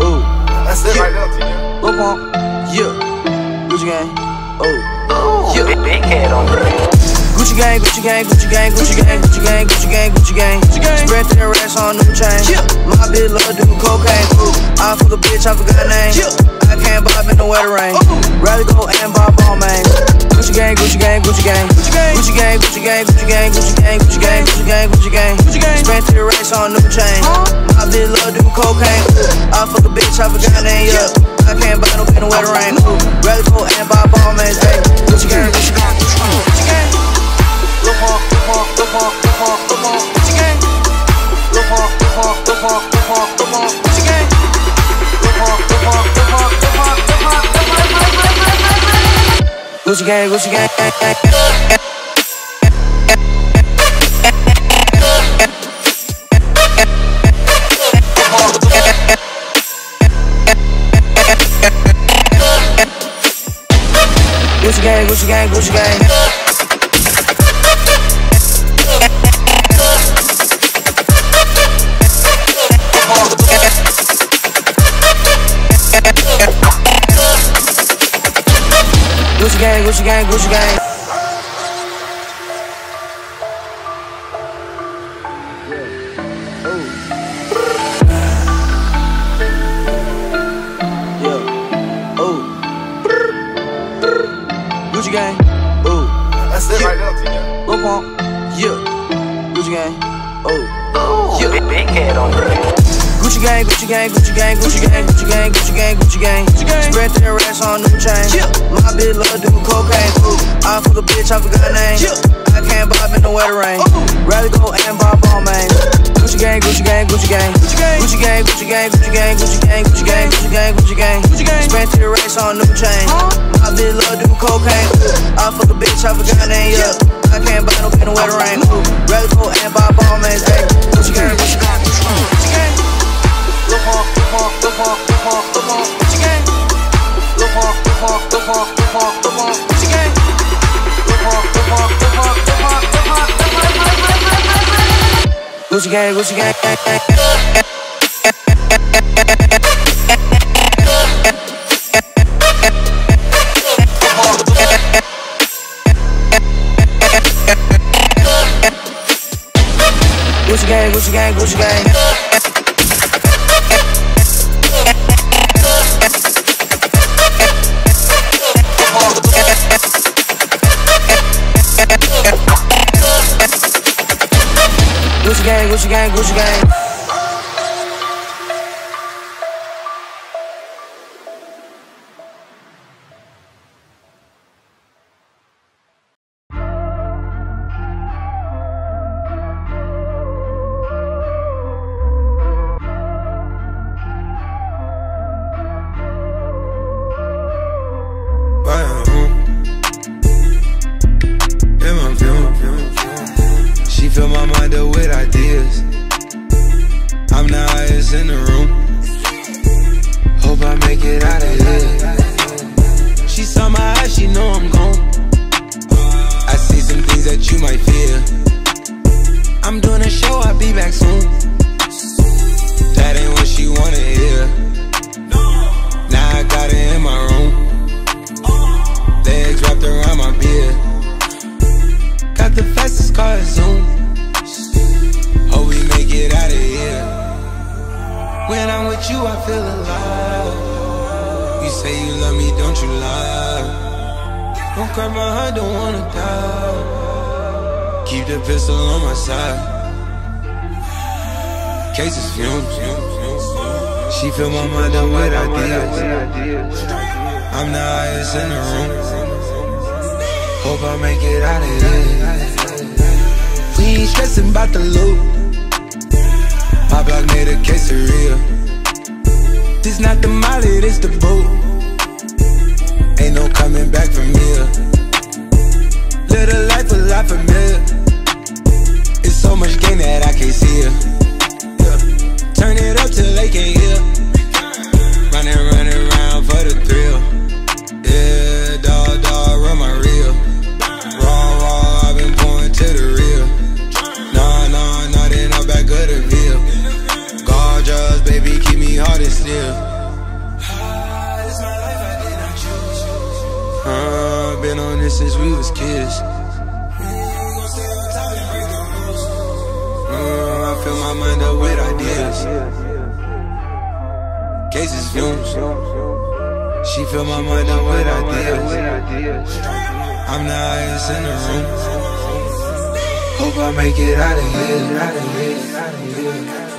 Ooh. That's it yeah. right there, Tina. Yeah. Gucci gang. oh, Yeah. Big, big head on the Gucci gang, Gucci gang, Gucci gang, Gucci gang, Gucci gang, Gucci gang, Gucci gang. Gucci gang. Spread thin racks on new chain. My bitch love doing cocaine. I fuck a bitch, I forgot her name. I can't bob in the wetter rain. Rather go and bob all man. Gucci gang, Gucci gang, Gucci gang, Gucci gang, Gucci gang, Gucci gang, Gucci gang, Gucci gang, Gucci gang, Gucci gang, Gucci gang. Spread thin racks on new chain. My bitch love do cocaine. I fuck a bitch, I forgot name. Yeah, I can't buy no in the wetter rain. Rather go and buy Balmain. Hey, Gucci gang, Gucci gang, Gucci gang. Look on, look on, look on, look on, look on, Gucci gang. Look on, look on, look on, look on, look on, Gucci gang. Look on, look on, look on, look on, look on, look on, look on. Gucci gang, Gucci gang. Gucci gang, Gucci gang, Gucci gang. Gucci gang, Gucci gang, Gucci gang. Pump. Yeah. Gucci gang. Oh. Ooh, big, head on the Gucci gang, Gucci gang, Gucci gang, Gucci gang, Gucci gang, Gucci gang, Gucci gang. Spread their racks on new chain. My bitch love do cocaine. I fuck a bitch, I forgot name. I can't bob in the wetter rain. Rather go and buy Balmain. Gucci gang, Gucci gang, Gucci gang, Gucci gang, Gucci gang, Gucci gang, Gucci gang, Gucci gang, Gucci gang, Gucci gang, Gucci gang, Gucci gang. Spread their racks on new chain. My bitch love do cocaine. I fuck a bitch, I forgot name. Yeah, I can't buy no in the wetter rain. Rather go and buy Balmain. Hey, Gucci gang, Gucci gang, Gucci gang. Look on, look on, look on, look on, look gang. Look on, look on, look on, look on, look gang. Look on, look on, look on, look on, look on. Gucci gang, Gucci gang, gang. Gucci gang, Gucci gang, Gucci gang. Gucci gang, Gucci gang, When I'm with you, I feel alive. You say you love me, don't you lie? Don't cry my heart, don't wanna die. Keep the pistol on my side. Cases fumes. She fill my mind up with ideas. I'm the highest in the room. Hope I make it out of here. We ain't stressing about the loot. My block made a quesadilla. This not the molly, this the boot. Ain't no coming back from here. since we was kids. Mm, I fill my mind up with ideas. Cases fumes. She fill my mind up with ideas. I'm the highest in the room. Hope I make it out of here. Out of here. Out of here.